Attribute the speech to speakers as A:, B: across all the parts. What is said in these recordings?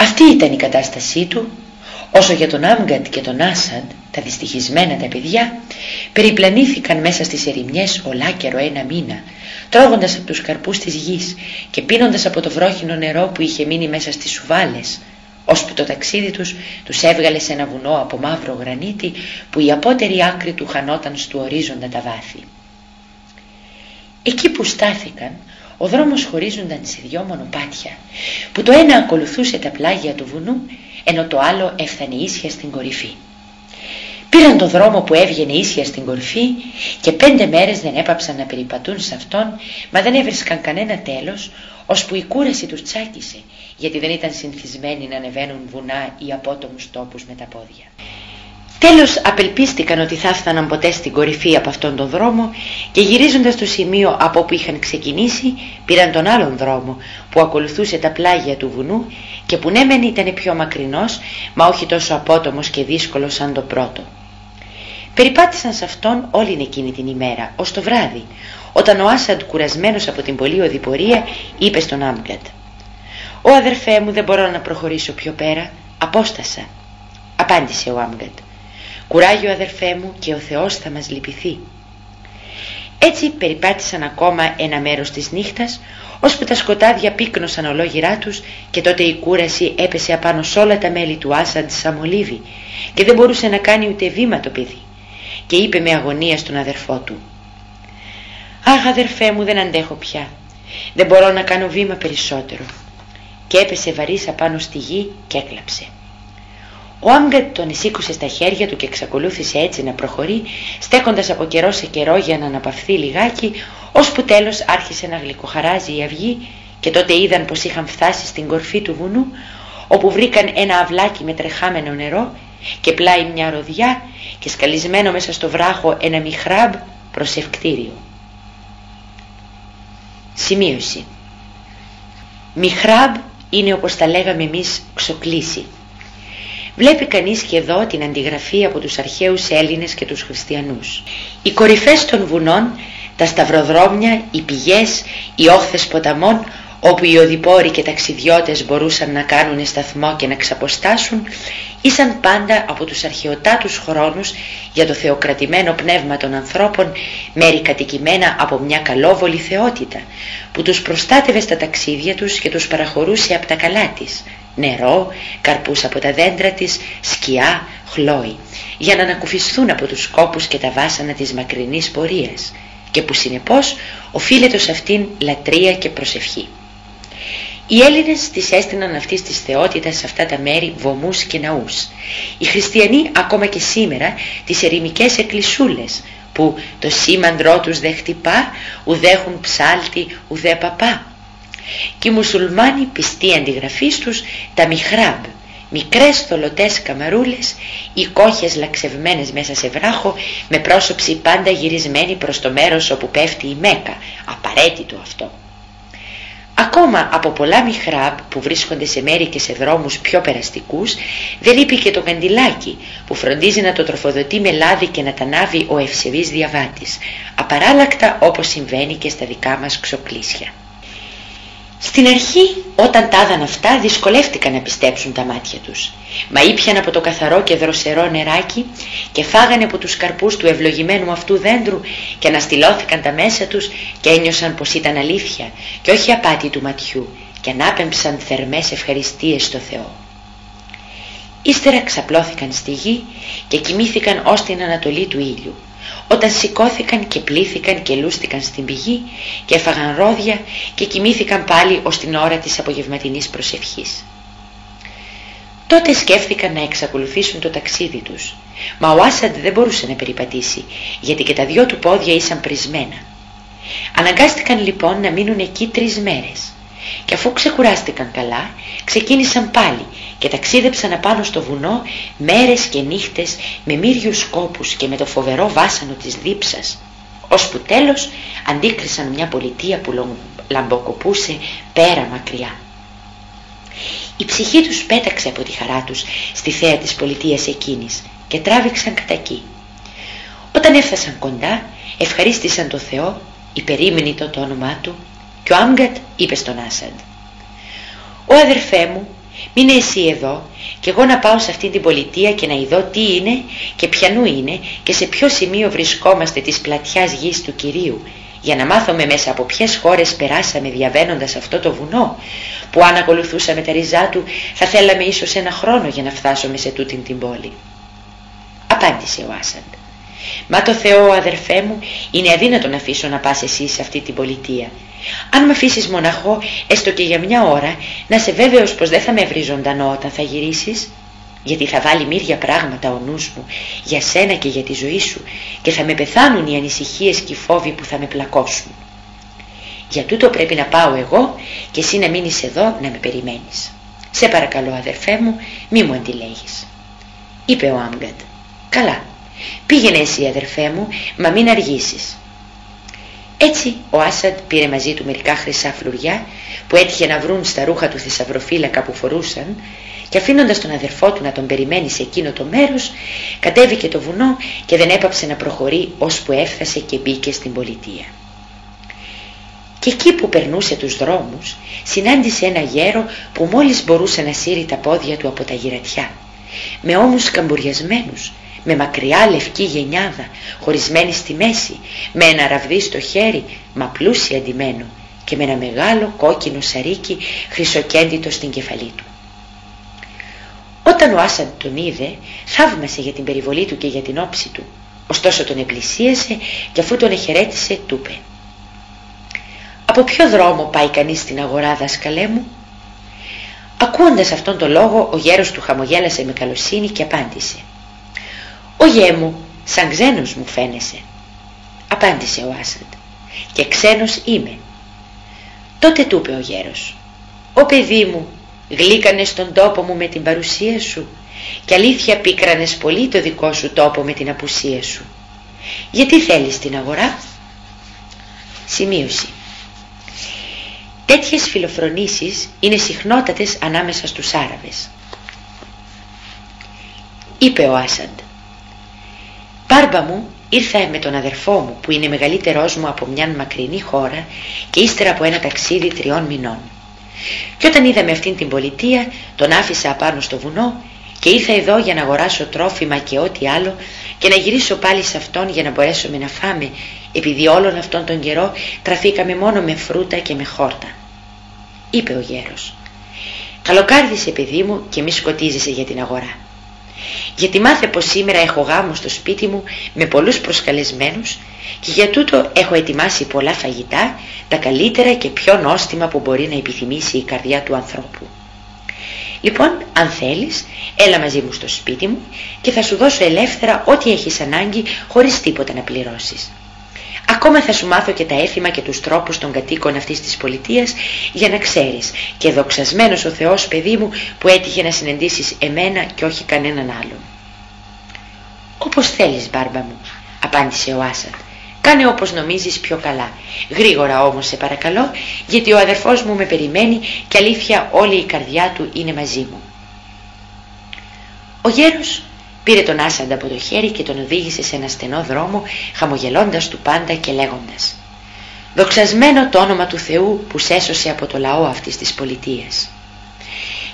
A: Αυτή ήταν η κατάστασή του Όσο για τον Άμγκαντ και τον Άσαντ, τα δυστυχισμένα τα παιδιά, περιπλανήθηκαν μέσα στις ερημιές ολάκερο ένα μήνα, τρώγοντας από τους καρπούς της γης και πίνοντας από το βρόχινο νερό που είχε μείνει μέσα στις σουβάλες, ώσπου το ταξίδι τους τους έβγαλε σε ένα βουνό από μαύρο γρανίτι που η απότερη άκρη του χανόταν στου ορίζοντα τα βάθη. Εκεί που στάθηκαν, ο δρόμος χωρίζονταν σε δυο μονοπάτια, που το ένα ακολουθούσε τα πλάγια του βουνού ενώ το άλλο έφτανε ίσια στην κορυφή. Πήραν το δρόμο που έβγαινε ίσια στην κορυφή και πέντε μέρες δεν έπαψαν να περιπατούν σε αυτόν, μα δεν έβρισκαν κανένα τέλος, ώσπου η κούραση τους τσάκισε, γιατί δεν ήταν συνηθισμένοι να ανεβαίνουν βουνά ή απότομους τόπους με τα πόδια. Τέλος απελπίστηκαν ότι θα έφταναν ποτέ στην κορυφή από αυτόν τον δρόμο και γυρίζοντας στο σημείο από όπου είχαν ξεκινήσει πήραν τον άλλον δρόμο που ακολουθούσε τα πλάγια του βουνού και που ναι μεν ήταν πιο μακρινός μα όχι τόσο απότομος και δύσκολος σαν το πρώτο. Περιπάτησαν σε αυτόν όλη εκείνη την ημέρα, ως το βράδυ, όταν ο Άσαντ κουρασμένος από την πολλή οδηπορία είπε στον Άμγκατ «Ω αδερφέ μου δεν μπορώ να προχωρήσω πιο πέρα, απόστασα». Απάντησε ο Άμγκατ «Κουράγιο αδερφέ μου και ο Θεός θα μας λυπηθεί». Έτσι περιπάτησαν ακόμα ένα μέρος της νύχτας ώσπου τα σκοτάδια πύκνωσαν ολόγυρά τους και τότε η κούραση έπεσε απάνω σ' όλα τα μέλη του Άσαντ σαν μολύβι και δεν μπορούσε να κάνει ούτε βήμα το παιδί και είπε με αγωνία στον αδερφό του «Αχ αδερφέ μου δεν αντέχω πια, δεν μπορώ να κάνω βήμα περισσότερο» και έπεσε βαρύς απάνω στη γη και έκλαψε. Ο Άμγκατ τον εισήκουσε στα χέρια του και εξακολούθησε έτσι να προχωρεί, στέκοντας από καιρό σε καιρό για να αναπαυθεί λιγάκι, ώσπου τέλος άρχισε να γλυκοχαράζει η αυγή και τότε είδαν πως είχαν φτάσει στην κορφή του βουνού, όπου βρήκαν ένα αυλάκι με τρεχάμενο νερό και πλάι μια ροδιά και σκαλισμένο μέσα στο βράχο ένα μιχράμπ προσευκτήριο. Σημείωση Μιχράμπ είναι όπως τα λέγαμε εμείς ξοκλήσει. Βλέπει κανείς και εδώ την αντιγραφή από τους αρχαίους Έλληνες και τους Χριστιανούς. Οι κορυφές των βουνών, τα σταυροδρόμια, οι πηγές, οι όχθες ποταμών όπου οι οδηπόροι και ταξιδιώτες μπορούσαν να κάνουν σταθμό και να ξαποστάσουν, ήσαν πάντα από τους αρχαιοτάτους χρόνους για το θεοκρατημένο πνεύμα των ανθρώπων μέρη κατοικημένα από μια καλόβολη θεότητα που τους προστάτευε στα ταξίδια τους και τους παραχωρούσε από τα καλά της νερό, καρπούς από τα δέντρα της, σκιά, χλόι για να ανακουφιστούν από τους κόπους και τα βάσανα της μακρινής πορείας και που συνεπώς οφείλεται σε αυτήν λατρεία και προσευχή. Οι Έλληνες τις έστειναν αυτής της θεότητας σε αυτά τα μέρη βωμούς και ναούς. Οι χριστιανοί ακόμα και σήμερα τις ερημικές εκκλησούλες που το σήμαντρό τους δεν χτυπά, ουδέχουν ψάλτη, ουδέ παπά. Και οι μουσουλμάνοι πιστοί αντιγραφείς τους τα μιχράμπ, μικρές θολωτές καμαρούλες ή κόχες λαξευμένες μέσα σε βράχο με πρόσωψη πάντα γυρισμένη προς το μέρος όπου πέφτει η Μέκα, απαραίτητο αυτό. Ακόμα από πολλά μιχράμπ που βρίσκονται σε μέρη και σε δρόμους πιο περαστικούς δεν λείπει και το καντιλάκι που φροντίζει να το τροφοδοτεί με λάδι και να τα νάβει ο ευσεβής διαβάτης, απαράλλακτα όπως συμβαίνει και στα δικά μας ξοκλήσια. Στην αρχή όταν τα είδαν αυτά δυσκολεύτηκαν να πιστέψουν τα μάτια τους. Μα ήπιαν από το καθαρό και δροσερό νεράκι και φάγανε από τους καρπούς του ευλογημένου αυτού δέντρου και αναστηλώθηκαν τα μέσα τους και ένιωσαν πως ήταν αλήθεια και όχι απάτη του ματιού και ανάπεμψαν θερμές ευχαριστίες στο Θεό. Ύστερα ξαπλώθηκαν στη γη και κοιμήθηκαν ως την ανατολή του ήλιου όταν σηκώθηκαν και πλήθηκαν και λούστηκαν στην πηγή και έφαγαν ρόδια και κοιμήθηκαν πάλι ως την ώρα της απογευματινής προσευχής. Τότε σκέφτηκαν να εξακολουθήσουν το ταξίδι τους, μα ο Άσαντ δεν μπορούσε να περιπατήσει, γιατί και τα δυο του πόδια ήσαν πρισμένα. Αναγκάστηκαν λοιπόν να μείνουν εκεί τρεις μέρες και αφού ξεκουράστηκαν καλά, ξεκίνησαν πάλι και ταξίδεψαν απάνω στο βουνό μέρες και νύχτες με μύριους κόπους και με το φοβερό βάσανο της δίψας, ώσπου τέλος αντίκρισαν μια πολιτεία που λαμποκοπούσε πέρα μακριά. Η ψυχή τους πέταξε από τη χαρά τους στη θέα της πολιτείας εκείνης και τράβηξαν κατά εκεί. Όταν έφτασαν κοντά, ευχαρίστησαν το Θεό, υπερήμενητο το όνομά του και ο Άμγκατ είπε στον Άσαντ «Ο αδερφέ μου, Μείνε εσύ εδώ και εγώ να πάω σε αυτή την πολιτεία και να ειδώ τι είναι και ποιανού είναι και σε ποιο σημείο βρισκόμαστε της πλατιάς γης του Κυρίου για να μάθουμε μέσα από ποιες χώρες περάσαμε διαβαίνοντας αυτό το βουνό που αν ακολουθούσαμε τα ριζά του θα θέλαμε ίσως ένα χρόνο για να φτάσουμε σε τούτην την πόλη. Απάντησε ο Άσαντ. Μα το Θεό αδερφέ μου είναι αδύνατο να αφήσω να πας εσύ σε αυτή την πολιτεία. Αν με αφήσεις μοναχό έστω και για μια ώρα να σε βέβαιος πως δεν θα με βρει ζωντανό όταν θα γυρίσεις γιατί θα βάλει μύρια πράγματα ο νους μου για σένα και για τη ζωή σου και θα με πεθάνουν οι ανησυχίες και οι φόβοι που θα με πλακώσουν. Για τούτο πρέπει να πάω εγώ και εσύ να μείνεις εδώ να με περιμένεις. Σε παρακαλώ αδερφέ μου μη μου αντιλέγεις. Είπε ο Άμγκαντ. Καλά, πήγαινε εσύ αδερφέ μου, μα μην αργήσεις. Έτσι ο Άσαντ πήρε μαζί του μερικά χρυσά φλουριά που έτυχε να βρουν στα ρούχα του θησαυροφύλακα που φορούσαν και αφήνοντας τον αδερφό του να τον περιμένει σε εκείνο το μέρος κατέβηκε το βουνό και δεν έπαψε να προχωρεί ώσπου έφτασε και μπήκε στην πολιτεία. Και εκεί που περνούσε τους δρόμους συνάντησε ένα γέρο που μόλις μπορούσε να σύρει τα πόδια του από τα γυρατιά με ώμους καμπουριασμένους με μακριά λευκή γενιάδα χωρισμένη στη μέση με ένα ραβδί στο χέρι μα πλούσια αντιμένο και με ένα μεγάλο κόκκινο σαρίκι χρυσοκέντητο στην κεφαλή του. Όταν ο Άσαντ τον είδε, θαύμασε για την περιβολή του και για την όψη του. Ωστόσο τον επλησίασε και αφού τον εχαιρέτησε, του είπε «Από ποιο δρόμο πάει κανείς στην αγορά, δάσκαλέ μου» Ακούοντας αυτόν τον λόγο, ο γέρος του χαμογέλασε με καλοσύνη και απάντησε «Ο γέ μου, σαν ξένος μου φαίνεσαι» Απάντησε ο Άσαντ «Και ξένος είμαι» Τότε του είπε ο γέρος «Ο παιδί μου, γλύκανες τον τόπο μου με την παρουσία σου και αλήθεια πίκρανες πολύ το δικό σου τόπο με την απουσία σου. Γιατί θέλεις την αγορά» Σημείωση Τέτοιες φιλοφρονήσεις είναι συχνότατες ανάμεσα στους Άραβες. Είπε ο Άσαντ «Μπάρμπα μου ήρθα με τον αδερφό μου που είναι μεγαλύτερός μου από μια μακρινή χώρα και ύστερα από ένα ταξίδι τριών μηνών. Και όταν είδαμε αυτήν την πολιτεία τον άφησα απάνω στο βουνό και ήρθα εδώ για να αγοράσω τρόφιμα και ό,τι άλλο και να γυρίσω πάλι σε αυτόν για να μπορέσουμε να φάμε επειδή όλον αυτόν τον καιρό τραφήκαμε μόνο με φρούτα και με χόρτα. Είπε ο γέρος «Καλοκάρδισε παιδί μου και μη σκοτίζεσαι για την αγορά. Γιατί μάθε πως σήμερα έχω γάμο στο σπίτι μου με πολλούς προσκαλεσμένους και για τούτο έχω ετοιμάσει πολλά φαγητά, τα καλύτερα και πιο νόστιμα που μπορεί να επιθυμήσει η καρδιά του ανθρώπου. Λοιπόν, αν θέλεις, έλα μαζί μου στο σπίτι μου και θα σου δώσω ελεύθερα ό,τι έχεις ανάγκη χωρίς τίποτα να πληρώσεις. Ακόμα θα σου μάθω και τα έθιμα και τους τρόπους των κατοίκων αυτής της πολιτείας για να ξέρεις και δοξασμένος ο Θεός παιδί μου που έτυχε να συναντήσεις εμένα και όχι κανέναν άλλον. Όπως θέλεις μπάρμπα μου, απάντησε ο Άσαντ. Κάνε όπως νομίζεις πιο καλά. Γρήγορα όμως σε παρακαλώ, γιατί ο αδερφός μου με περιμένει και αλήθεια όλη η καρδιά του είναι μαζί μου. Ο γέρος πήρε τον Άσαντα από το χέρι και τον οδήγησε σε ένα στενό δρόμο, χαμογελώντας του πάντα και λέγοντας «Δοξασμένο το όνομα του Θεού που σέσωσε από το λαό αυτής της πολιτείας».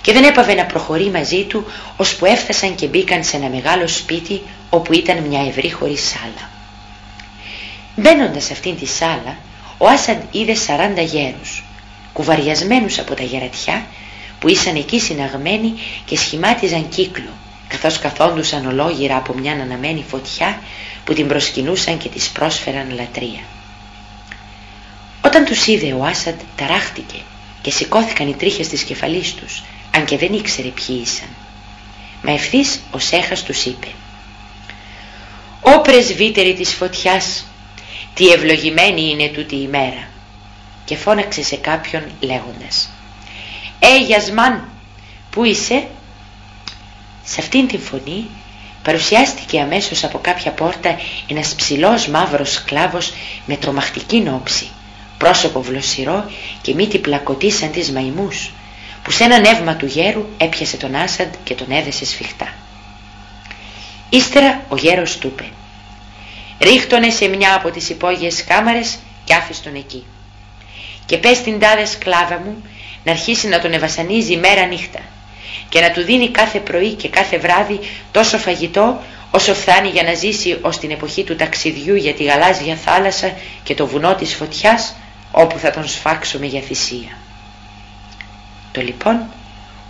A: Και δεν έπαβε να προχωρεί μαζί του, ώσπου έφτασαν και μπήκαν σε ένα μεγάλο σπίτι όπου ήταν μια ευρύχωρη σάλα. Μπαίνοντας σε αυτήν τη σάλα, ο Άσαντ είδε 40 γέρους, κουβαριασμένους από τα γερατιά, που ήσαν εκεί συναγμένοι και σχημάτιζαν κύκλο, καθώς καθόντουσαν ολόγυρα από μια αναμένη φωτιά που την προσκυνούσαν και της πρόσφεραν λατρεία. Όταν τους είδε ο Άσαντ ταράχτηκε και σηκώθηκαν οι τρίχες της κεφαλής τους, αν και δεν ήξερε ποιοι ήσαν. Μα ευθύς ο Σέχας τους είπε «Ω πρεσβύτεροι της φωτιάς, τι ευλογημένη είναι τούτη η μέρα» και φώναξε σε κάποιον λέγοντας «Ε Γιασμάν, πού είσαι» Σε αυτήν την φωνή παρουσιάστηκε αμέσως από κάποια πόρτα ένας ψηλός μαύρος σκλάβος με τρομακτική νόψη, πρόσωπο βλοσιρό και μύτη πλακωτή σαν τις μαϊμούς, που σε ένα νεύμα του γέρου έπιασε τον Άσαντ και τον έδεσε σφιχτά. Ύστερα ο γέρος του είπε «Ρίχτονε σε μια από τις υπόγειες κάμαρες και άφησε εκεί. Και πες την τάδε σκλάβα μου να αρχίσει να τον ευασανίζει μέρα νύχτα και να του δίνει κάθε πρωί και κάθε βράδυ τόσο φαγητό όσο φτάνει για να ζήσει ως την εποχή του ταξιδιού για τη γαλάζια θάλασσα και το βουνό της φωτιάς όπου θα τον σφάξουμε για θυσία. Το λοιπόν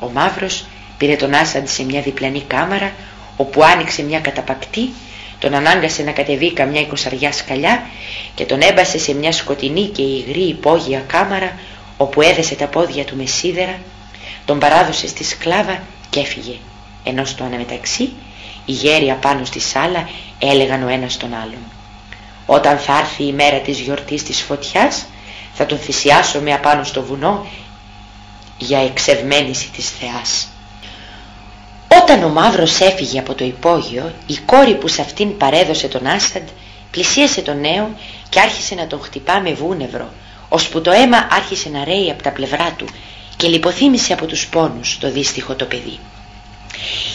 A: ο Μαύρος πήρε τον Άσαντ σε μια διπλανή κάμαρα όπου άνοιξε μια καταπακτή τον ανάγκασε να κατεβεί καμιά εικοσαριά σκαλιά και τον έμπασε σε μια σκοτεινή και υγρή υπόγεια κάμαρα όπου έδεσε τα πόδια του με σίδερα, τον παράδωσε στη σκλάβα και έφυγε, ενώ στο αναμεταξύ οι γέροι απάνω στη σάλα έλεγαν ο ένας τον άλλον. Όταν θα έρθει η μέρα της γιορτής της φωτιάς θα τον θυσιάσουμε απάνω στο βουνό για εξευμένηση της θεάς. Όταν ο Μαύρος έφυγε από το υπόγειο, η κόρη που σε αυτήν παρέδωσε τον Άσαντ πλησίασε τον νέο και άρχισε να τον χτυπά με βούνευρο, ώσπου το αίμα άρχισε να ρέει από τα πλευρά του και λιποθύμησε από τους πόνους το δύστιχο το παιδί.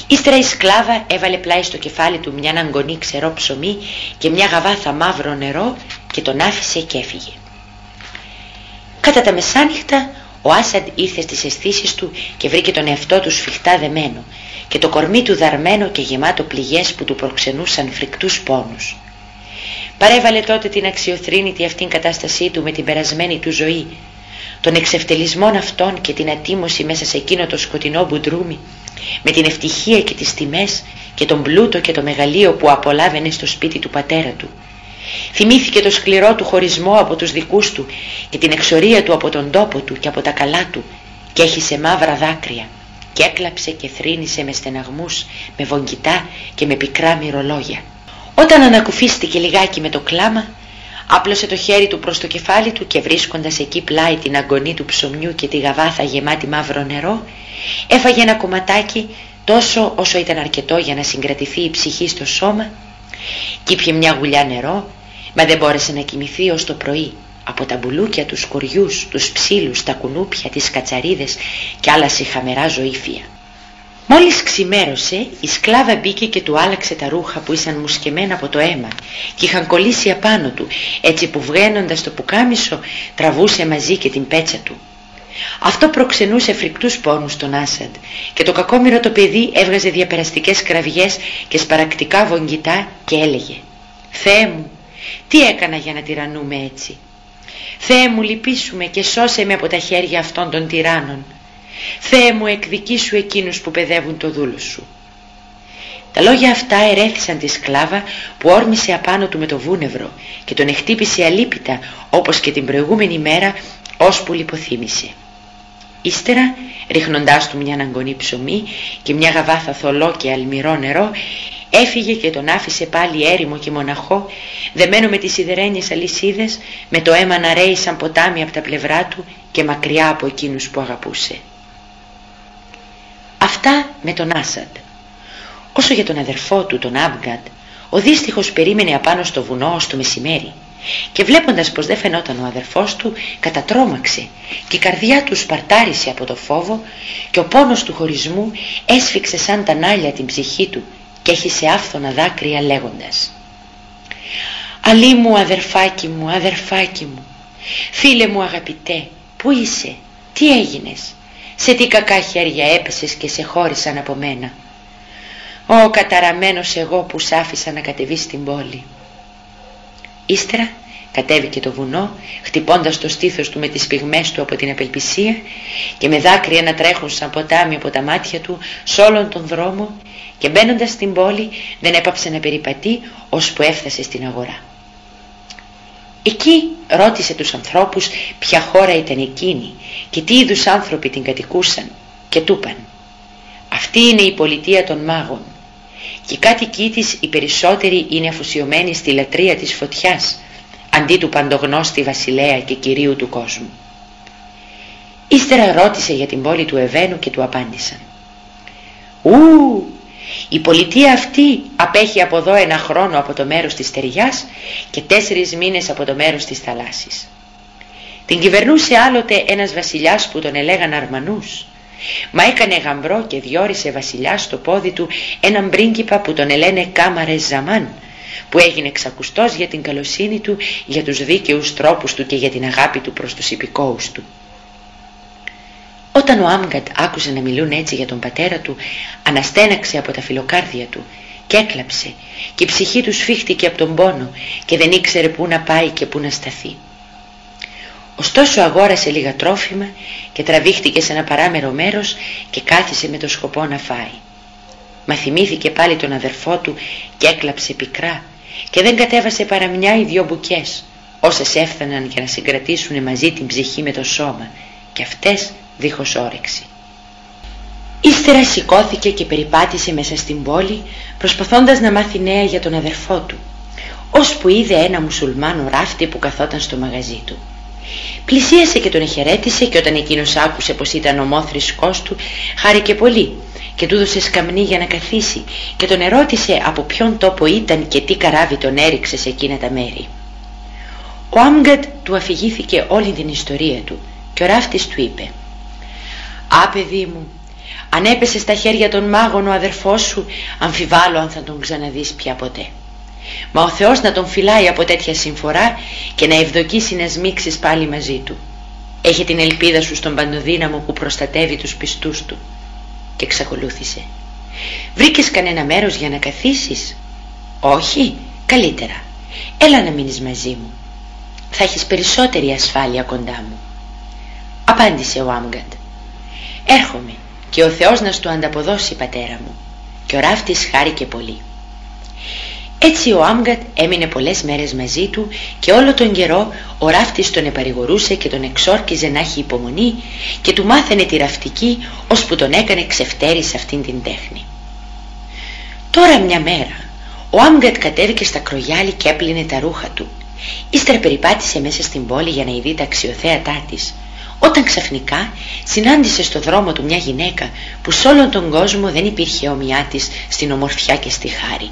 A: Ύστερα η σκλάβα έβαλε πλάι στο κεφάλι του μια αγκονή ξερό ψωμί και μια γαβάθα μαύρο νερό και τον άφησε και έφυγε. Κατά τα μεσάνυχτα ο Άσαντ ήρθε στις αισθήσεις του και βρήκε τον εαυτό του σφιχτά δεμένο και το κορμί του δαρμένο και γεμάτο πληγές που του προξενούσαν φρικτούς πόνους. Παρέβαλε τότε την αξιοθρύνητη αυτήν κατάστασή του με την περασμένη του ζωή, των εξευτελισμών αυτών και την ατίμωση μέσα σε εκείνο το σκοτεινό μπουντρούμι, με την ευτυχία και τις τιμές και τον πλούτο και το μεγαλείο που απολάβαινε στο σπίτι του πατέρα του. Θυμήθηκε το σκληρό του χωρισμό από τους δικούς του και την εξορία του από τον τόπο του και από τα καλά του και έχισε μαύρα δάκρυα και έκλαψε και θρύνησε με στεναγμούς, με βογγητά και με πικρά μυρολόγια. Όταν ανακουφίστηκε λιγάκι με το κλάμα, άπλωσε το χέρι του προς το κεφάλι του και βρίσκοντας εκεί πλάι την αγκονή του ψωμιού και τη γαβάθα γεμάτη μαύρο νερό, έφαγε ένα κομματάκι τόσο όσο ήταν αρκετό για να συγκρατηθεί η ψυχή στο σώμα και ήπιε μια γουλιά νερό, μα δεν μπόρεσε να κοιμηθεί ως το πρωί από τα μπουλούκια, τους κοριούς, τους ψήλους, τα κουνούπια, τις κατσαρίδες και άλλα σιχαμερά ζωήφια. Μόλις ξημέρωσε, η σκλάβα μπήκε και του άλλαξε τα ρούχα που ήσαν μουσκεμένα από το αίμα και είχαν κολλήσει απάνω του, έτσι που βγαίνοντας το πουκάμισο τραβούσε μαζί και την πέτσα του. Αυτό προξενούσε φρικτούς πόνους στον Άσαντ και το κακόμοιρο το παιδί έβγαζε διαπεραστικές κραυγές και σπαρακτικά βογγητά και έλεγε «Θεέ μου, τι έκανα για να τυραννούμε έτσι» Θεέ μου λυπήσουμε και σώσε με από τα χέρια αυτών των τυράννων. Θεέ μου εκδικήσου εκείνους που παιδεύουν το δούλο σου. Τα λόγια αυτά ερέθησαν τη σκλάβα που όρμησε απάνω του με το βούνευρο και τον εχτύπησε αλίπητα όπως και την προηγούμενη μέρα ώσπου λιποθύμησε. Ύστερα, ρίχνοντάς του μια αναγκονή ψωμί και μια γαβάθα θολό και αλμυρό νερό, Έφυγε και τον άφησε πάλι έρημο και μοναχό, δεμένο με τις σιδερένιες αλυσίδες, με το αίμα να ρέει σαν ποτάμι από τα πλευρά του και μακριά από εκείνους που αγαπούσε. Αυτά με τον Άσαντ. Όσο για τον αδερφό του, τον Άμπγκαντ, ο δύστιχος περίμενε απάνω στο βουνό ως το μεσημέρι και βλέποντας πως δεν φαινόταν ο αδερφός του κατατρώμαξε και η καρδιά του σπαρτάρισε από το φόβο και ο πόνος του χωρισμού έσφιξε σαν τα νάλια την ψυχή του και έχει σε άφθονα δάκρυα λέγοντας «Αλή μου αδερφάκι μου, αδερφάκι μου, φίλε μου αγαπητέ, πού είσαι, τι έγινες, σε τι κακά χέρια έπεσες και σε χώρισαν από μένα. Ω καταραμένος εγώ που σ' άφησα να κατεβείς στην πόλη». Ύστερα κατέβηκε το βουνό χτυπώντας το στήθος του με τις πυγμές του από την απελπισία και με δάκρυα να τρέχουν σαν ποτάμι από τα μάτια του σε όλον τον δρόμο και μπαίνοντας στην πόλη δεν έπαψε να περιπατεί ώσπου έφτασε στην αγορά. Εκεί ρώτησε τους ανθρώπους ποια χώρα ήταν εκείνη και τι είδους άνθρωποι την κατοικούσαν και του είπαν «Αυτή είναι η πολιτεία των μάγων και οι κάτοικοί της οι περισσότεροι είναι αφοσιωμένοι στη λατρεία της φωτιάς αντί του παντογνώστη βασιλέα και κυρίου του κόσμου». Ύστερα ρώτησε για την πόλη του Εβένου και του απάντησαν «Ου, η πολιτεία αυτή απέχει από εδώ ένα χρόνο από το μέρος της στεριάς και τέσσερις μήνες από το μέρος της θαλάσσης. Την κυβερνούσε άλλοτε ένας βασιλιάς που τον ελέγαν Αρμανούς. Μα έκανε γαμπρό και διόρισε βασιλιάς στο πόδι του έναν πρίγκιπα που τον ελένε Κάμαρε Ζαμάν που έγινε ξακουστός για την καλοσύνη του, για τους δίκαιους τρόπους του και για την αγάπη του προς τους υπηκόους του. Όταν ο Άμγκαντ άκουσε να μιλούν έτσι για τον πατέρα του, αναστέναξε από τα φιλοκάρδια του και έκλαψε και η ψυχή του σφίχτηκε από τον πόνο και δεν ήξερε πού να πάει και πού να σταθεί. Ωστόσο αγόρασε λίγα τρόφιμα και τραβήχτηκε σε ένα παράμερο μέρος και κάθισε με το σκοπό να φάει. Μα θυμήθηκε πάλι τον αδερφό του και έκλαψε πικρά και δεν κατέβασε παρά μια ή δυο μπουκές όσες έφταναν για να συγκρατήσουν μαζί την ψυχή με το σώμα και αυτές δίχως όρεξη. Ύστερα σηκώθηκε και περιπάτησε μέσα στην πόλη προσπαθώντας να μάθει νέα για τον αδερφό του ώσπου είδε ένα μουσουλμάνο ράφτη που καθόταν στο μαγαζί του. Πλησίασε και τον εχαιρέτησε και όταν εκείνος άκουσε πως ήταν ομόθρησκός του χάρηκε πολύ και του έδωσε σκαμνή για να καθίσει και τον ερώτησε από ποιον τόπο ήταν και τι καράβι τον έριξε σε εκείνα τα μέρη. Ο Άμγκατ του αφηγήθηκε όλη την ιστορία του και ο ράφτης του είπε «Α, παιδί μου, αν έπεσες στα χέρια των μάγων ο αδερφός σου, αμφιβάλλω αν θα τον ξαναδείς πια ποτέ. Μα ο Θεός να τον φυλάει από τέτοια συμφορά και να ευδοκίσει να σμίξεις πάλι μαζί του. Έχει την ελπίδα σου στον παντοδύναμο που προστατεύει τους πιστούς του». Και εξακολούθησε. «Βρήκες κανένα μέρος για να καθίσεις» «Όχι, καλύτερα. Έλα να μείνεις μαζί μου. Θα έχεις περισσότερη ασφάλεια κοντά μου» απάντησε ο Άμγκαντ. Έρχομαι και ο Θεός να στο ανταποδώσει πατέρα μου. Και ο ράφτης χάρηκε πολύ. Έτσι ο Άμγκαντ έμεινε πολλές μέρες μαζί του και όλο τον καιρό ο ράφτης τον επαρηγορούσε και τον εξόρκιζε να έχει υπομονή και του μάθαινε τη ραφτική ώσπου τον έκανε ξεφτέρης σε αυτήν την τέχνη. Τώρα μια μέρα ο Άμγκαντ κατέβηκε στα κρογιάλι και έπλυνε τα ρούχα του. Ύστερα περιπάτησε μέσα στην πόλη για να ειδεί τα αξιοθέατά της όταν ξαφνικά συνάντησε στο δρόμο του μια γυναίκα που σε όλον τον κόσμο δεν υπήρχε ομοιά της στην ομορφιά και στη χάρη.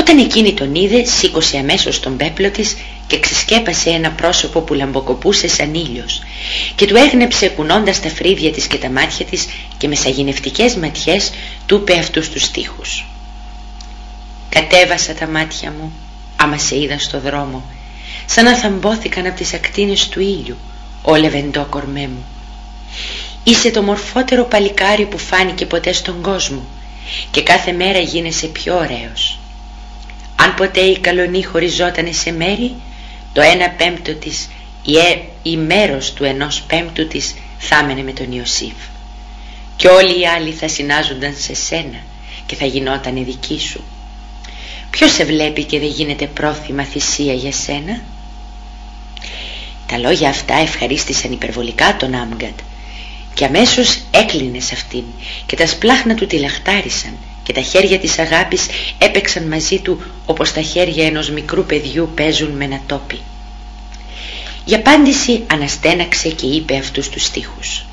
A: Όταν εκείνη τον είδε σήκωσε αμέσως τον πέπλο της και ξεσκέπασε ένα πρόσωπο που λαμποκοπούσε σαν ήλιος και του έγνεψε κουνώντας τα φρύδια της και τα μάτια της και με σαγηνευτικές ματιές του είπε αυτούς τους στίχους. «Κατέβασα τα μάτια μου άμα σε είδα στο δρόμο σαν να θαμπόθηκαν από τις ακτίνες του ήλιου «Ω λεβεντό κορμέ μου, είσαι το μορφότερο παλικάρι που φάνηκε ποτέ στον κόσμο και κάθε μέρα γίνεσαι πιο ωραίος. Αν ποτέ η καλονή χωριζότανε σε μέρη, το ένα πέμπτο της ή, ε, ή μέρος του ενός πέμπτου της θα έμενε με τον Ιωσήφ. Και όλοι οι άλλοι θα συνάζονταν σε σένα και θα γινότανε δική σου. Ποιος σε βλέπει και δεν γίνεται πρόθυμα θυσία για σένα» Τα λόγια αυτά ευχαρίστησαν υπερβολικά τον Άμγκαντ και αμέσως έκλεινε σε αυτήν και τα σπλάχνα του τη λαχτάρισαν και τα χέρια της αγάπης έπαιξαν μαζί του όπως τα χέρια ενός μικρού παιδιού παίζουν με ένα τόπι. Για απάντηση αναστέναξε και είπε αυτούς τους στίχους.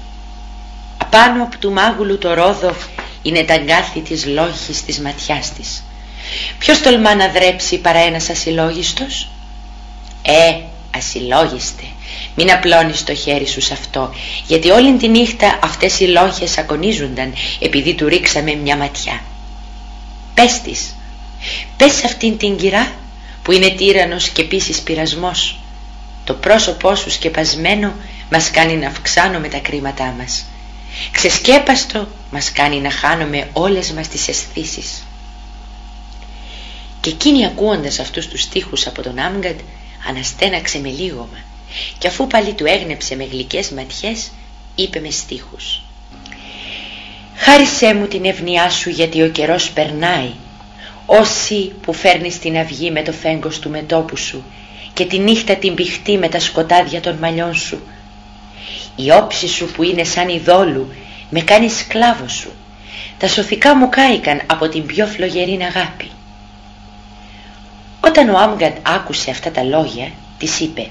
A: Απάνω από του μάγουλου το ρόδο είναι τα γκάθη της λόγχης της ματιάς της. Ποιος τολμά να δρέψει παρά ένας ασυλλόγιστος; Ε, ασυλλόγιστε. Μην απλώνεις το χέρι σου σε αυτό γιατί όλη τη νύχτα αυτές οι λόγχες ακονίζονταν επειδή του ρίξαμε μια ματιά. Πες της πες σε αυτήν την κυρά που είναι τύρανος και επίσης πειρασμός. Το πρόσωπό σου σκεπασμένο μας κάνει να αυξάνουμε τα κρίματά μας. Ξεσκέπαστο μας κάνει να χάνουμε όλες μας τις αισθήσεις. και εκείνη ακούοντας αυτούς τους στίχους από τον Άμγκαντ αναστέναξε με λίγομα και αφού πάλι του έγνεψε με γλυκές ματιές είπε με στίχους. «Χάρισέ μου την ευνοιά σου γιατί ο καιρός περνάει. Όσοι που φέρνεις την αυγή με το φέγγος του μετόπου σου και τη νύχτα την πηχτή με τα σκοτάδια των μαλλιών σου. Η όψη σου που είναι σαν ειδόλου με κάνει σκλάβο σου. Τα σωθικά μου κάηκαν από την πιο φλογερή αγάπη όταν ο Άμγκαντ άκουσε αυτά τα λόγια, της είπε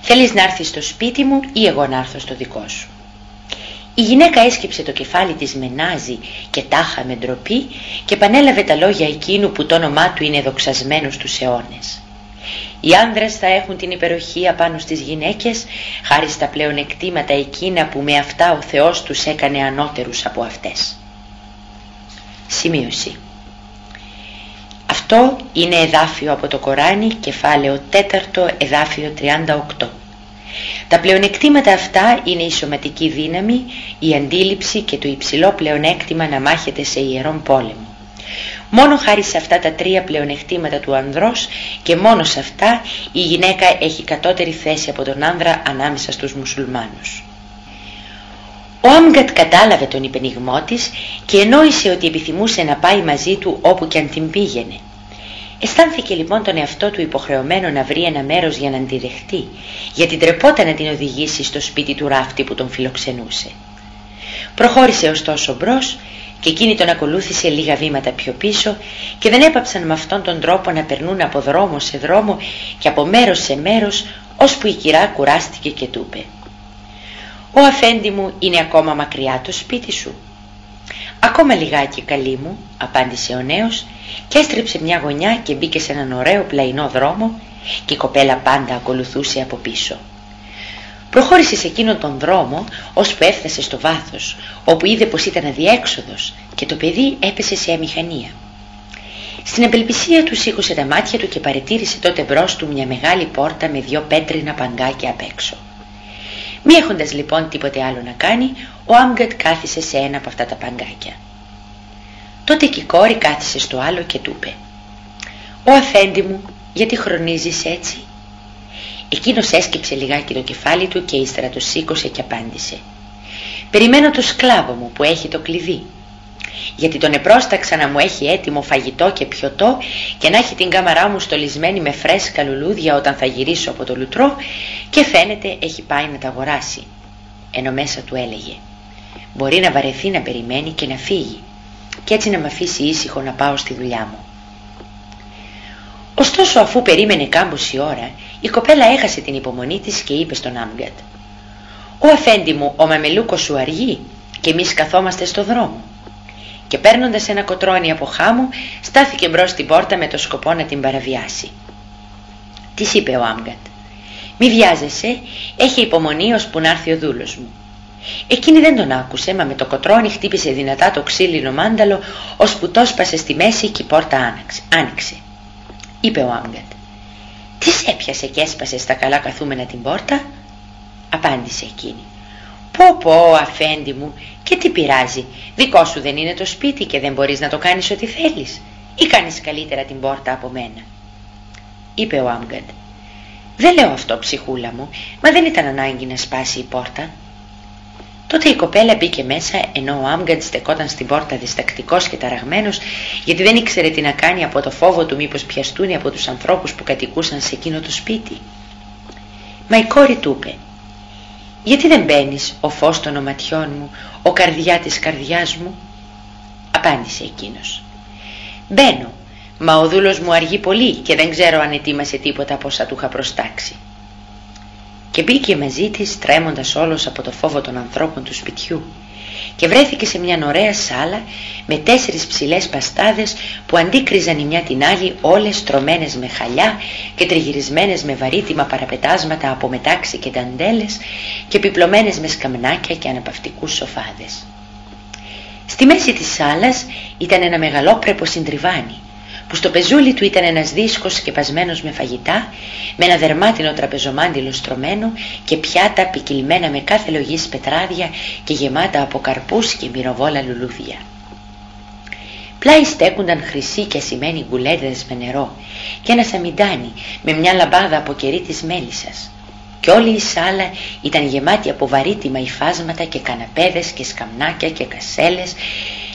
A: «Θέλεις να έρθεις στο σπίτι μου ή εγώ να έρθω στο δικό σου». Η γυναίκα έσκυψε το κεφάλι της με νάζι και τάχα με ντροπή και πανέλαβε τα λόγια εκείνου που το όνομά του είναι δοξασμένος στους αιώνες. Οι άνδρες θα έχουν την υπεροχή απάνω στις γυναίκες χάρη στα πλεονεκτήματα εκείνα που με αυτά ο Θεός τους έκανε ανώτερους από αυτές. Σημείωση αυτό είναι εδάφιο από το Κοράνι, κεφάλαιο 4, εδάφιο 38. Τα πλεονεκτήματα αυτά είναι η σωματική δύναμη, η αντίληψη και το υψηλό πλεονέκτημα να μάχεται σε ιερόν πόλεμο. Μόνο χάρη σε αυτά τα τρία πλεονεκτήματα του ανδρός και μόνο σε αυτά η γυναίκα έχει κατώτερη θέση από τον άνδρα ανάμεσα στους μουσουλμάνους. Ο Άμγκατ κατάλαβε τον υπενιγμό της και ενόησε ότι επιθυμούσε να πάει μαζί του όπου και αν την πήγαινε. Αισθάνθηκε λοιπόν τον εαυτό του υποχρεωμένο να βρει ένα μέρος για να αντιδεχτεί, γιατί τρεπόταν να την οδηγήσει στο σπίτι του ράφτη που τον φιλοξενούσε. Προχώρησε ωστόσο μπρος και εκείνη τον ακολούθησε λίγα βήματα πιο πίσω και δεν έπαψαν με αυτόν τον τρόπο να περνούν από δρόμο σε δρόμο και από μέρος σε μέρος, ώσπου η κυρά κουράστηκε και του είπε «Ο αφέντη μου είναι ακόμα μακριά το σπίτι σου». «Ακόμα λιγάκι καλή μου», απάντησε ο νέος και έστρεψε μια γωνιά και μπήκε σε έναν ωραίο πλαϊνό δρόμο και η κοπέλα πάντα ακολουθούσε από πίσω. Προχώρησε σε εκείνον τον δρόμο ώσπου έφτασε στο βάθος, όπου είδε πως ήταν αδιέξοδος και το παιδί έπεσε σε αμηχανία. Στην απελπισία του σήκωσε τα μάτια του και παρετήρησε τότε μπρος του μια μεγάλη πόρτα με δυο πέτρινα παγκάκια απ' έξω. Μη έχοντας λοιπόν τίποτε άλλο να κάνει, ο Άμγκατ κάθισε σε ένα από αυτά τα παγκάκια. Τότε και η κόρη κάθισε στο άλλο και του είπε «Ο αφέντη μου, γιατί χρονίζεις έτσι» Εκείνος έσκυψε λιγάκι το κεφάλι του και ύστερα το σήκωσε και απάντησε «Περιμένω το σκλάβο μου που έχει το κλειδί» γιατί τον επρόσταξα να μου έχει έτοιμο φαγητό και πιωτό και να έχει την κάμαρά μου στολισμένη με φρέσκα λουλούδια όταν θα γυρίσω από το λουτρό και φαίνεται έχει πάει να τα αγοράσει. Ενώ μέσα του έλεγε «Μπορεί να βαρεθεί να περιμένει και να φύγει και έτσι να με αφήσει ήσυχο να πάω στη δουλειά μου». Ωστόσο αφού περίμενε κάμποση ώρα η κοπέλα έχασε την υπομονή της και είπε στον Άμγκατ «Ο αφέντη μου, ο μαμελούκος σου αργεί και εμείς καθόμαστε στο δρόμο». Και παίρνοντας ένα κοτρόνι από χάμου στάθηκε μπρος στην πόρτα με το σκοπό να την παραβιάσει. Της είπε ο Άμγκατ «Μη βιάζεσαι, έχει υπομονή ώσπου να έρθει ο δούλος μου». Εκείνη δεν τον άκουσε, μα με το κοτρόνι χτύπησε δυνατά το ξύλινο μάνταλο, ώσπου το σπάσε στη μέση και η πόρτα άνοιξε. Είπε ο Άμγκατ τι σε έπιασε και έσπασε στα καλά καθούμενα την πόρτα» απάντησε εκείνη «Πω πω αφέντη μου και τι πειράζει. Δικό σου δεν είναι το σπίτι και δεν μπορείς να το κάνεις ό,τι θέλεις. Ή κάνεις καλύτερα την πόρτα από μένα» είπε ο Άμγκαντ. «Δεν λέω αυτό ψυχούλα μου μα δεν ήταν ανάγκη να σπάσει η πόρτα» Τότε η κοπέλα μπήκε μέσα ενώ ο Άμγκαντ στεκόταν στην πόρτα διστακτικός και ταραγμένος γιατί δεν ήξερε τι να κάνει από το φόβο του μήπως πιαστούν από τους ανθρώπους που κατοικούσαν σε εκείνο το σπίτι. Μα η κόρη του είπε «Γιατί δεν μπαίνεις ο φως των οματιών μου, ο καρδιά της καρδιάς μου» απάντησε εκείνος. «Μπαίνω, μα ο δούλος μου αργεί πολύ και δεν ξέρω αν ετοίμασε τίποτα από όσα του είχα προστάξει» και μπήκε μαζί της τρέμοντας όλος από το φόβο των ανθρώπων του σπιτιού και βρέθηκε σε μια ωραία σάλα με τέσσερις ψηλές παστάδες που αντίκριζαν η μια την άλλη όλες στρωμένες με χαλιά και τριγυρισμένες με βαρύτιμα παραπετάσματα από μετάξι και ταντέλες και επιπλωμένες με σκαμνάκια και αναπαυτικούς σοφάδες. Στη μέση της σάλας ήταν ένα μεγαλόπρεπο συντριβάνι που στο πεζούλι του ήταν ένας δίσκος σκεπασμένος με φαγητά, με ένα δερμάτινο τραπεζομάντιλο στρωμένο και πιάτα ποικιλμένα με κάθε λογής πετράδια και γεμάτα από καρπούς και μυροβόλα λουλούδια. Πλάι στέκουνταν χρυσοί και ασημένοι γκουλέδες με νερό και ένας σαμιντάνι με μια λαμπάδα από κερί της μέλισσας. Και όλη η σάλα ήταν γεμάτη από βαρύτιμα υφάσματα και καναπέδες και σκαμνάκια και κασέλες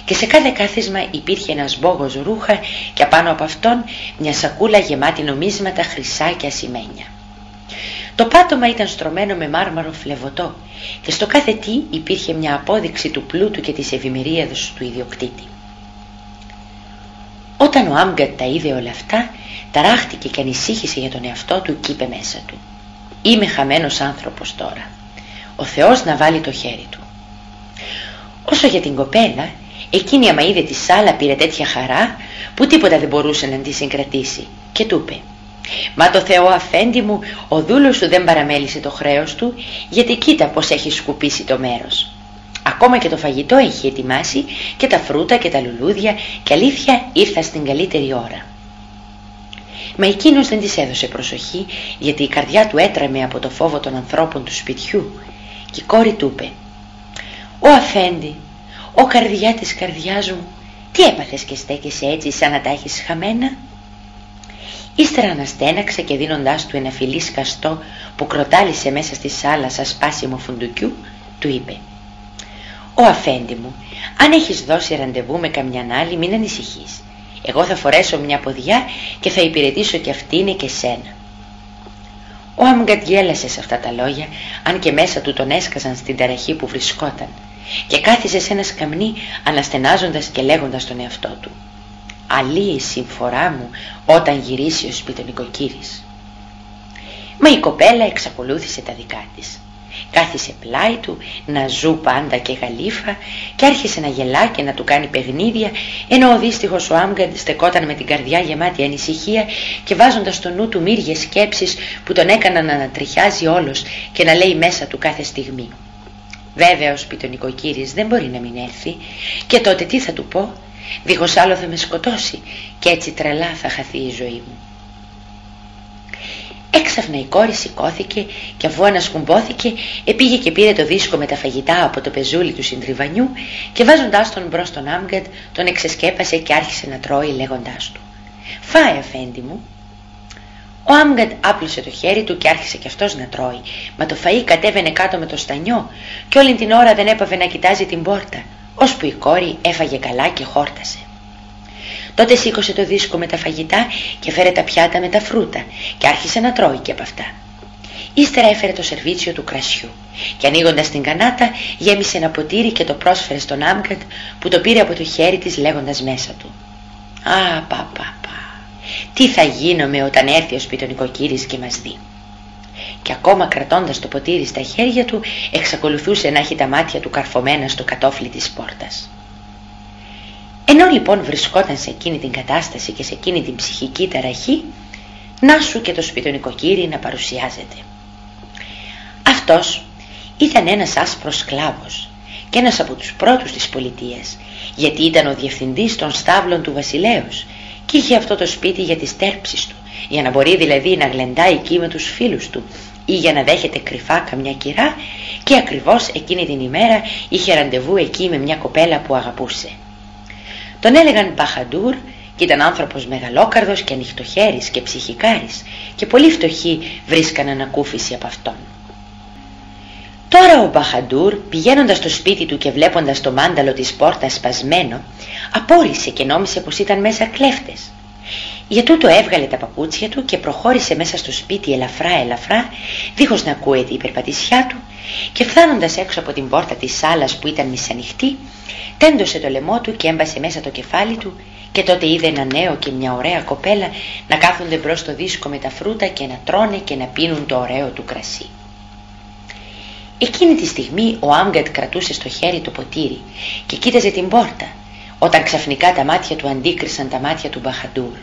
A: και σε κάθε κάθισμα υπήρχε ένας μπόγος ρούχα και απάνω από αυτόν μια σακούλα γεμάτη νομίσματα χρυσά και ασημένια. Το πάτωμα ήταν στρωμένο με μάρμαρο φλεβωτό και στο κάθε τι υπήρχε μια απόδειξη του πλούτου και της ευημερίας του ιδιοκτήτη. Όταν ο Άμγκατ τα είδε όλα αυτά, ταράχτηκε και ανησύχησε για τον εαυτό του και είπε μέσα του «Είμαι χαμένος άνθρωπος τώρα. Ο Θεός να βάλει το χέρι του». Όσο για την κοπέλα, Εκείνη άμα είδε τη σάλα πήρε τέτοια χαρά που τίποτα δεν μπορούσε να της συγκρατήσει και του είπε «Μα το Θεό αφέντη μου, ο δούλος σου δεν παραμέλησε το χρέος του γιατί κοίτα πως έχει σκουπίσει το μέρος». Ακόμα και το φαγητό έχει ετοιμάσει και τα φρούτα και τα λουλούδια και αλήθεια ήρθα στην καλύτερη ώρα. Μα εκείνος δεν της έδωσε προσοχή γιατί η καρδιά του έτρεμε από το φόβο των ανθρώπων του σπιτιού και η κόρη του είπε «Ο Αφέντη, ο καρδιά της καρδιάς μου, τι έπαθες και στέκεσαι έτσι σαν να τα έχεις χαμένα» Ύστερα αναστέναξε και δίνοντάς του ένα φιλί σκαστό που κροτάλισε μέσα στη σάλα σαν σπάσιμο φουντουκιού, του είπε «Ο αφέντη μου, αν έχεις δώσει ραντεβού με καμιά άλλη μην ανησυχείς. Εγώ θα φορέσω μια ποδιά και θα υπηρετήσω και αυτήν και σένα». Ο Αμγκατ γέλασε σε αυτά τα λόγια, αν και μέσα του τον έσκαζαν στην ταραχή που βρισκόταν και κάθισε σε ένα σκαμνί αναστενάζοντας και λέγοντας τον εαυτό του «Αλή η συμφορά μου όταν γυρίσει ο σπιτονικοκύρης». Μα η κοπέλα εξακολούθησε τα δικά της. Κάθισε πλάι του να ζού πάντα και γαλήφα και άρχισε να γελά και να του κάνει παιχνίδια ενώ ο δύστιχος ο Άμγκαντ στεκόταν με την καρδιά γεμάτη ανησυχία και βάζοντας στο νου του μύριες σκέψεις που τον έκαναν να ανατριχιάζει όλος και να λέει μέσα του κάθε στιγμή. Βέβαια ο σπιτονικοκύρης δεν μπορεί να μην έρθει και τότε τι θα του πω, δίχως άλλο θα με σκοτώσει και έτσι τρελά θα χαθεί η ζωή μου. Έξαφνα η κόρη σηκώθηκε και αφού ανασκουμπόθηκε επήγε και πήρε το δίσκο με τα φαγητά από το πεζούλι του συντριβανιού και βάζοντάς τον μπρος τον Άμγκαντ τον εξεσκέπασε και άρχισε να τρώει λέγοντάς του «Φάε αφέντη μου». Ο Άμγκαντ άπλωσε το χέρι του και άρχισε και αυτός να τρώει μα το φαΐ κατέβαινε κάτω με το στανιό και όλη την ώρα δεν έπαβε να κοιτάζει την πόρτα ώσπου η κόρη έφαγε καλά και χόρτασε. Τότε σήκωσε το δίσκο με τα φαγητά και φέρε τα πιάτα με τα φρούτα και άρχισε να τρώει και από αυτά. Ύστερα έφερε το σερβίτσιο του κρασιού και ανοίγοντας την κανάτα γέμισε ένα ποτήρι και το πρόσφερε στον Άμκατ που το πήρε από το χέρι της λέγοντας μέσα του «Α, πα, πα, πα, τι θα γίνομαι όταν έρθει ο σπιτονικοκύρης και μας δει». Και ακόμα κρατώντας το ποτήρι στα χέρια του εξακολουθούσε να έχει τα μάτια του καρφωμένα στο κατόφλι της πόρτας. Ενώ λοιπόν βρισκόταν σε εκείνη την κατάσταση και σε εκείνη την ψυχική ταραχή, να σου και το σπιτονικοκύρι να παρουσιάζεται. Αυτός ήταν ένας άσπρος σκλάβος και ένας από τους πρώτους της πολιτείας, γιατί ήταν ο διευθυντής των στάβλων του βασιλέως και είχε αυτό το σπίτι για τις τέρψεις του, για να μπορεί δηλαδή να γλεντάει εκεί με τους φίλους του ή για να δέχεται κρυφά καμιά κυρά και ακριβώς εκείνη την ημέρα είχε ραντεβού εκεί με μια κοπέλα που αγαπούσε. Τον έλεγαν Μπαχαντούρ και ήταν άνθρωπος μεγαλόκαρδος και ανοιχτοχέρης και ψυχικάρης και πολύ φτωχοί βρίσκαν ανακούφιση από αυτόν. Τώρα ο Μπαχαντούρ πηγαίνοντας στο σπίτι του και βλέποντας το μάνταλο της πόρτας σπασμένο απόρρισε και νόμισε πως ήταν μέσα κλέφτες. Για τούτο έβγαλε τα παπούτσια του και προχώρησε μέσα στο σπίτι ελαφρά ελαφρά δίχως να ακούεται η περπατησιά του και φτάνοντας έξω από την πόρτα της σάλας που ήταν μισανοιχτή τέντωσε το λαιμό του και έμπασε μέσα το κεφάλι του και τότε είδε ένα νέο και μια ωραία κοπέλα να κάθονται μπρος στο δίσκο με τα φρούτα και να τρώνε και να πίνουν το ωραίο του κρασί. Εκείνη τη στιγμή ο Άμγκατ κρατούσε στο χέρι το ποτήρι και κοίταζε την πόρτα όταν ξαφνικά τα μάτια του αντίκρισαν τα μάτια του Μπαχαντούρ.